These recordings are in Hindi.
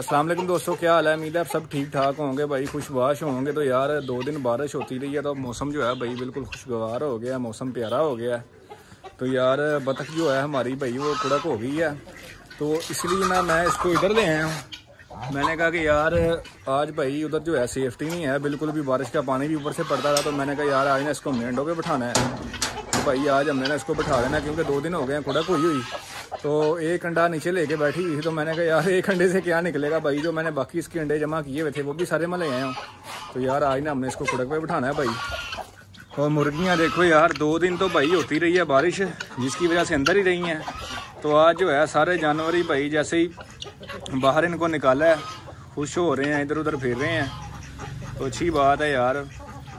वालेकुम दोस्तों, क्या हाल है? उम्मीद है आप सब ठीक ठाक होंगे। भाई, खुशबाश होंगे। तो यार, दो दिन बारिश होती रही है तो मौसम जो है, भाई, बिल्कुल खुशगवार हो गया मौसम प्यारा हो गया है। तो यार, बतख जो है हमारी, भाई, वो कुड़क हो गई है। तो इसलिए ना, मैं इसको इधर ले आया हूँ। मैंने कहा कि यार, आज भाई उधर जो है सेफ्टी नहीं है, बिल्कुल भी बारिश का पानी भी ऊपर से पड़ता रहा तो मैंने कहा, यार, आज ना इसको मेंढों पे बिठाना है। तो भाई, आज हमने ना इसको बिठा देना क्योंकि दो दिन हो गए हैं खुड़क हुई हुई। तो एक अंडा नीचे लेके बैठी हुई थी तो मैंने कहा, यार, एक अंडे से क्या निकलेगा भाई? जो मैंने बाकी इसके अंडे जमा किए हुए थे, वो भी सारे मैं ले आया हूँ। तो यार, आज ना हमने इसको खुड़क पे बिठाना है भाई। और मुर्गियाँ देखो यार, दो दिन तो भाई होती रही है बारिश, जिसकी वजह से अंदर ही रही हैं। तो आज जो है, सारे जानवर ही भाई, जैसे ही बाहर इनको निकाला है। खुश हो रहे हैं इधर उधर फिर रहे हैं। तो अच्छी बात है यार।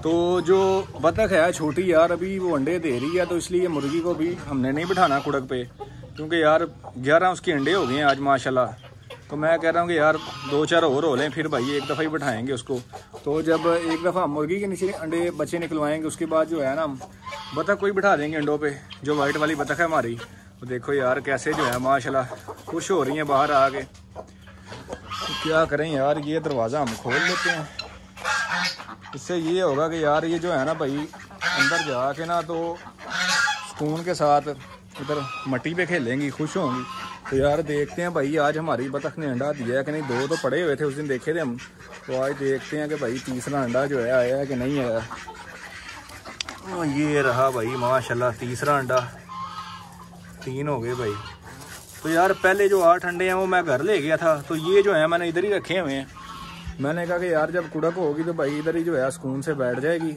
तो जो बतख है, छोटी यार, अभी वो अंडे दे रही है तो इसलिए मुर्गी को भी हमने नहीं बिठाना कुड़क पे। क्योंकि यार, ग्यारह उसके अंडे हो गए हैं आज, माशाल्लाह। तो मैं कह रहा हूँ कि यार दो चार और हो लें, फिर भाई एक दफ़ा ही बिठाएँगे उसको। तो जब एक दफ़ा मुर्गी के नीचे अंडे बच्चे निकलवाएँगे, उसके बाद जो है ना हम बतख कोई बिठा देंगे अंडों पे, जो वाइट वाली बतख है हमारी। तो देखो यार, कैसे जो है, माशाल्लाह। खुश हो रही हैं बाहर आके। तो क्या करें यार, ये दरवाज़ा हम खोल लेते हैं। इससे ये होगा कि यार, ये जो है ना भाई, अंदर जाके ना तो सुकून के साथ इधर मट्टी पे खेलेंगी, खुश होंगी। तो यार देखते हैं भाई, आज हमारी बतख ने अंडा दिया है कि नहीं? दो तो पड़े हुए थे उस दिन, देखे थे हम। तो आज देखते हैं कि भाई, तीसरा अंडा जो है, आया है कि नहीं आया। ओ ये रहा भाई, माशाल्लाह, तीसरा अंडा। तीन हो गए भाई। तो यार, पहले जो आठ अंडे हैं वो मैं घर ले गया था तो ये जो है, मैंने इधर ही रखे हुए हैं। मैंने कहा कि यार, जब कुड़क होगी तो भाई इधर ही जो है, सुकून से बैठ जाएगी।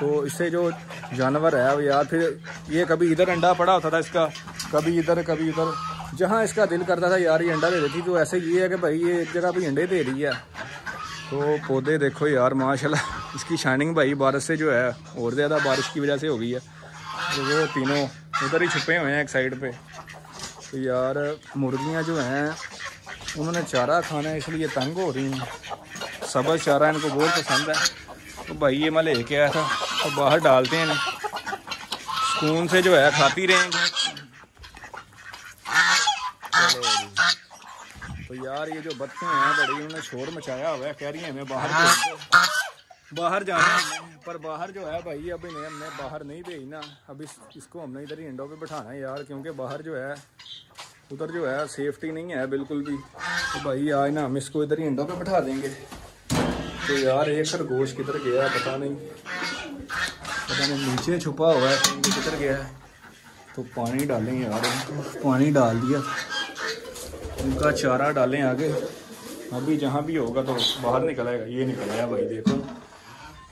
तो इससे जो जानवर है वो यार, फिर ये कभी इधर अंडा पड़ा होता था इसका, कभी इधर कभी इधर जहाँ इसका दिल करता था, यार, ये अंडा दे देती तो ऐसे ये है कि भाई, ये एक जगह भी अंडे दे रही है। तो पौधे देखो यार, माशाल्लाह, इसकी शाइनिंग भाई, बारिश से जो है, और ज़्यादा बारिश की वजह से हो गई है। तो वो तीनों उधर ही छुपे हुए हैं, एक साइड पे। तो यार, मुर्गियाँ जो हैं, उन्होंने चारा खाना है, इसलिए तंग हो रही हैं। सबज चारा इनको बहुत पसंद है। तो भाई ये मैं लेके आया था तो बाहर डालते हैं सुकून से जो है, खाती रहेंगे। तो यार, ये जो बच्चे हैं, बड़ी उन्होंने शोर मचाया हुआ है, कह रही है, हमें बाहर बाहर जाना है पर बाहर जो है भाई, अभी नहीं, हमने बाहर नहीं भेजना। अभी इसको हमने इधर ही इंडो पे बैठाना है यार, क्योंकि बाहर जो है, उधर जो है सेफ्टी नहीं है बिल्कुल भी। तो भाई, आज ना हम इसको इधर ही इंडो पे बैठा देंगे। तो यार, एक खरगोश किधर गया पता नहीं। पता नहीं, नीचे छुपा हुआ है किधर गया है। तो पानी डालें यार पानी डाल दिया। उनका चारा डालें आगे। अभी जहाँ भी होगा तो बाहर निकल आएगा, ये निकल आया भाई, देखो।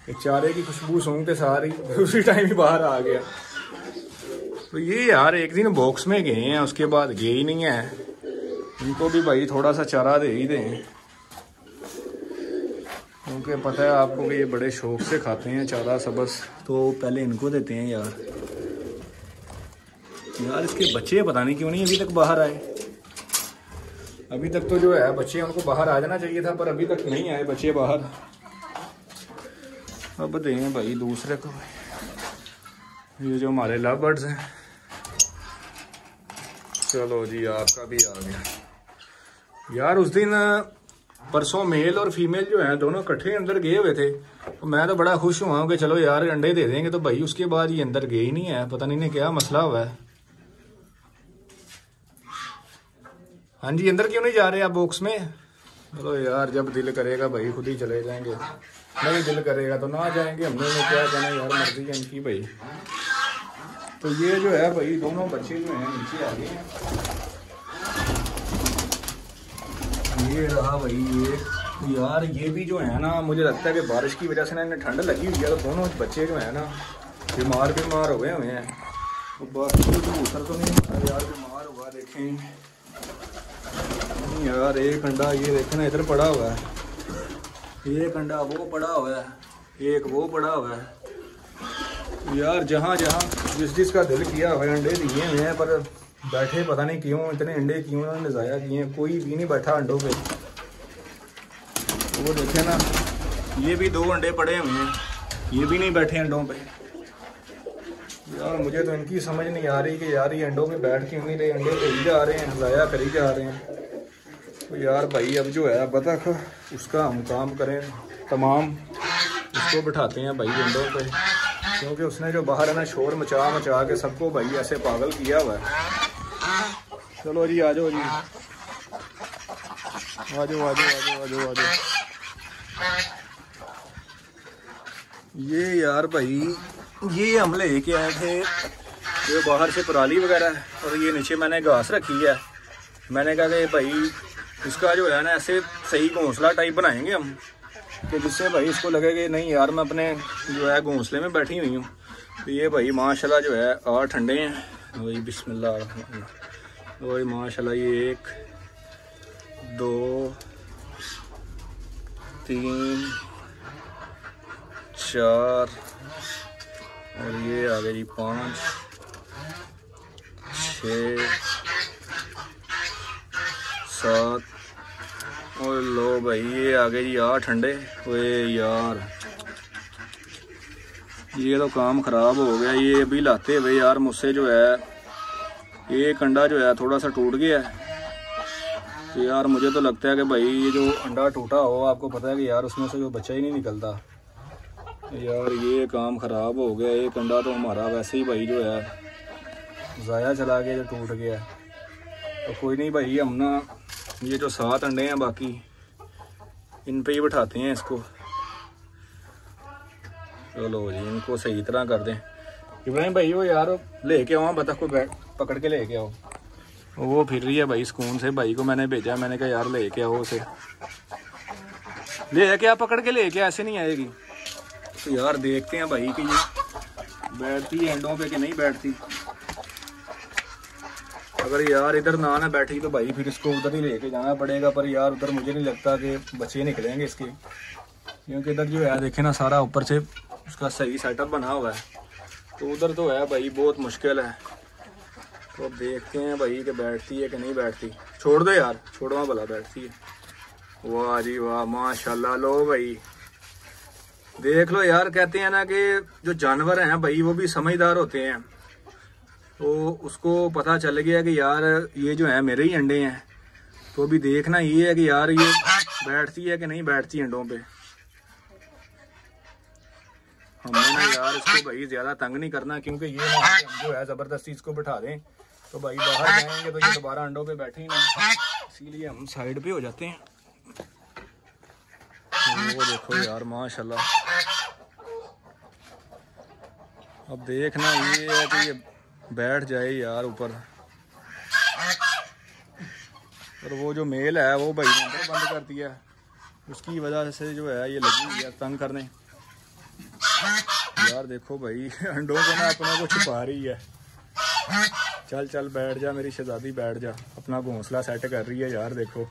ये चारे की खुशबू सूंघ के सारी, उसी टाइम ही बाहर आ गया। तो ये यार, एक दिन बॉक्स में गए हैं, उसके बाद गए ही नहीं है। इनको भी भाई थोड़ा सा चारा दे ही दें। क्योंकि पता है आपको कि ये बड़े शौक से खाते हैं चारा सबस तो पहले इनको देते हैं यार। यार, इसके बच्चे पता नहीं क्यों नहीं अभी तक बाहर आए। अभी तक तो जो है, बच्चे उनको बाहर आ जाना चाहिए था, पर अभी तक नहीं आए बच्चे बाहर। अब दें भाई, दूसरे को। ये जो हमारे लव बर्ड्स हैं। चलो जी, आपका भी आ गया। यार, उस दिन, परसों मेल और फीमेल जो है, दोनों इकट्ठे अंदर गए हुए थे। तो मैं तो बड़ा खुश हुआ कि चलो यार, अंडे दे देंगे। तो भाई, उसके बाद ये अंदर गए ही नहीं है। पता नहीं ने क्या मसला हुआ है। हाँ जी, अंदर क्यों नहीं जा रहे आप बॉक्स में? चलो यार, जब दिल करेगा भाई, खुद ही चले जाएँगे। नहीं दिल करेगा तो ना जाएँगे, हमने क्या कहना यार मर्ज़ी है इनकी भाई। तो ये जो है भाई, दोनों बच्चे जो हैं, नीचे आ गए ये रहा भाई, ये यार ये भी जो है ना, मुझे लगता है कि बारिश की वजह से ना इन्हें ठंड लगी हुई है तो दोनों बच्चे जो है ना, बीमार बीमार हो गए हुए हैं। तो बाकी तो तो नहीं यार बीमार हुआ, देखें। यार, एक अंडा ये देखे ना इधर पड़ा हुआ है। एक अंडा वो पड़ा हुआ है, एक वो पड़ा हुआ है। यार, जहाँ जहाँ जिस जिसका दिल किया हुआ अंडे दिए हुए हैं, पर बैठे पता नहीं क्यों, इतने अंडे क्यों उन्होंने ज़ाया किए हैं? कोई भी नहीं बैठा अंडों पे। वो देखे ना, ये भी दो अंडे पड़े हुए हैं, ये भी नहीं बैठे अंडों पे। यार, मुझे तो इनकी समझ नहीं आ रही कि यार, ये अंडों पे बैठ क्यों नहीं रहे? अंडे ही जा रहे हैं ज़ाया कर जा रहे हैं। तो यार भाई, अब जो है बतख उसका हम काम करें, तमाम उसको बिठाते हैं भाई विंडो पे। क्योंकि उसने जो बाहर है ना, शोर मचा मचा के सबको भाई ऐसे पागल किया हुआ है। चलो जी, आ जाओ जी। आ जाओ आ जाओ आ जाओ आ जाओ ये यार भाई, ये हम लेके आए थे, जो बाहर से पराली वगैरह और ये नीचे मैंने घास रखी है। मैंने कहा कि भाई इसका जो है ना, ऐसे सही घोंसला टाइप बनाएँगे हम। कि जिससे भाई इसको लगे कि नहीं यार, मैं अपने जो है घोंसले में बैठी हुई हूँ। तो ये भाई माशाल्लाह जो है, और ठंडे हैं। वही बिस्मिल्लाह वही माशाल्लाह ये एक, दो, तीन, चार, और ये आ गए जी पाँच, छ, सात और लो भाई, ये आ गए जी आठ ठंडे। ओए यार, ये तो काम ख़राब हो गया। ये अभी लाते हुए यार, मुझसे जो है, ये कंडा जो है थोड़ा सा टूट गया है। तो यार, मुझे तो लगता है कि भाई, ये जो अंडा टूटा हो, आपको पता है कि यार, उसमें से जो बच्चा ही नहीं निकलता। यार, ये काम ख़राब हो गया। ये कंडा तो हमारा वैसे ही भाई जो है, ज़ाया चला गया, जो टूट गया तो कोई नहीं भाई, हम ना ये जो सात अंडे हैं, बाकी इन पे ही बैठाते हैं इसको। चलो जी, इनको सही तरह कर दें। इब्राहिम भाई, वो यार, लेके आओ बतख को बैठ पकड़ के लेके आओ। वो फिर रही है भाई स्कून से, भाई को मैंने भेजा, मैंने कहा, यार, लेके आओ उसे। ले, क्या पकड़ के लेके ऐसे नहीं आएगी। तो यार, देखते हैं भाई कि ये बैठती है एंडों पे कि नहीं बैठती। अगर यार इधर ना ना बैठी तो भाई फिर इसको उधर ही लेके जाना पड़ेगा, पर यार उधर मुझे नहीं लगता कि बच्चे निकलेंगे इसके। क्योंकि इधर जो है, देखे ना, सारा ऊपर से उसका सही सेटअप बना हुआ है। तो उधर तो है भाई, बहुत मुश्किल है। तो देखते हैं भाई कि बैठती है कि नहीं बैठती। छोड़ दो यार छोड़वा भला, बैठती है। वाह जी वाह, माशाल्लाह, लो भाई। देख लो यार, कहते हैं ना कि जो जानवर हैं भाई, वो भी समझदार होते हैं। तो उसको पता चल गया कि यार ये जो है मेरे ही अंडे हैं। तो अभी देखना ये है कि यार ये बैठती है कि नहीं बैठती अंडों पे। हमने ना यार इसको भाई ज़्यादा तंग नहीं करना, क्योंकि ये ना हम जो है ज़बरदस्ती इसको बैठा दें। तो भाई बाहर जाएँगे तो ये दोबारा अंडों पे बैठे ही नहीं इसीलिए हम साइड पे हो जाते हैं। वो देखो यार, माशाल्लाह। अब देखना ये है कि ये बैठ जाए यार ऊपर। और वो जो मेल है, वो भाई ने अंदर बंद कर दिया। उसकी वजह से जो है, ये लगी हुई है तंग करने। यार देखो भाई, अंडों को ना अपने को छुपा रही है। चल चल, बैठ जा, मेरी शहजादी बैठ जा। अपना घोंसला सेट कर रही है यार, देखो।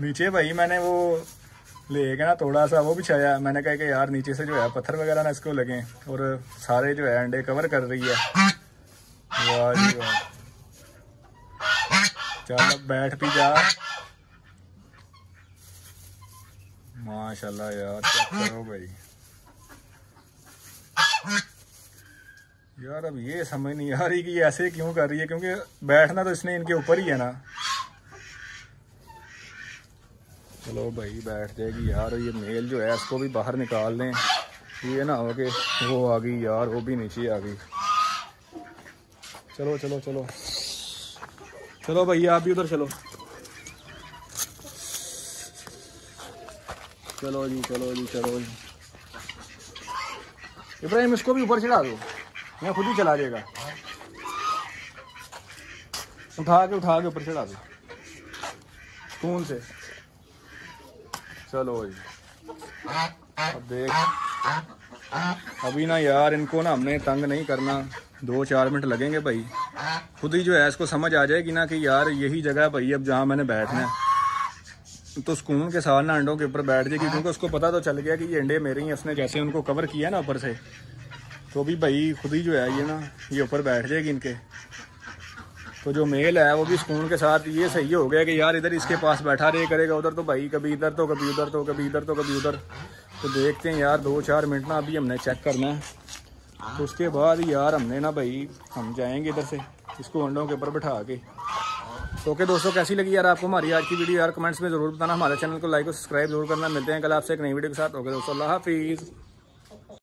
नीचे भाई मैंने वो ले गया ना थोड़ा सा, वो बिछाया मैंने कहा कि यार, नीचे से जो है, पत्थर वगैरह ना इसको लगे। और सारे जो है अंडे कवर कर रही है। वाह जी वाह। चल बैठ भी जा। माशाल्लाह यार करो भाई। यार अब ये समझ नहीं आ रही कि ऐसे क्यों कर रही है, क्योंकि बैठना तो इसने इनके ऊपर ही है ना। चलो भाई, बैठ जाएगी यार। ये मेल जो है, इसको भी बाहर निकाल लें। ये ना हो कि वो आ गई यार, वो भी नीचे आ गई। चलो चलो चलो। चलो भैया आप भी उधर चलो। चलो जी चलो जी चलो जी। इब्राहिम, इसको भी ऊपर चढ़ा दो। मैं खुद ही चला जाएगा। उठा के उठा के ऊपर चढ़ा दो। कौन से। चलो भाई अब देख। अभी ना यार, इनको ना हमने तंग नहीं करना। दो चार मिनट लगेंगे भाई। खुद ही जो है, इसको समझ आ जाएगी ना कि यार, यही जगह है भाई, अब जहाँ मैंने बैठना है। तो सुकून के साथ ना अंडों के ऊपर बैठ जाएगी, क्योंकि उसको पता तो चल गया कि ये अंडे मेरे ही उसने जैसे उनको कवर किया ना ऊपर से। तो अभी भाई, खुद ही जो है, ये ना, ये ऊपर बैठ जाएगी इनके। तो जो मेल है, वो भी सुकून के साथ ये सही हो गया कि यार इधर इसके पास बैठा रहे करेगा, उधर तो भाई, कभी इधर तो कभी उधर तो कभी इधर तो कभी उधर। तो देखते हैं यार दो चार मिनट ना अभी हमने चेक करना है। तो उसके बाद यार हमने ना भाई, हम जाएँगे इधर से, इसको अंडों के ऊपर बैठा के। तो ओके दोस्तों, कैसी लगी यार आपको हमारी आज की वीडियो यार कमेंट्स में ज़रूर बताना, हमारे चैनल को लाइक और सब्सक्राइब ज़रूर करना। मिलते हैं कल आपसे एक नई वीडियो के साथ। ओके दोस्तों, अल्लाह हाफिज़।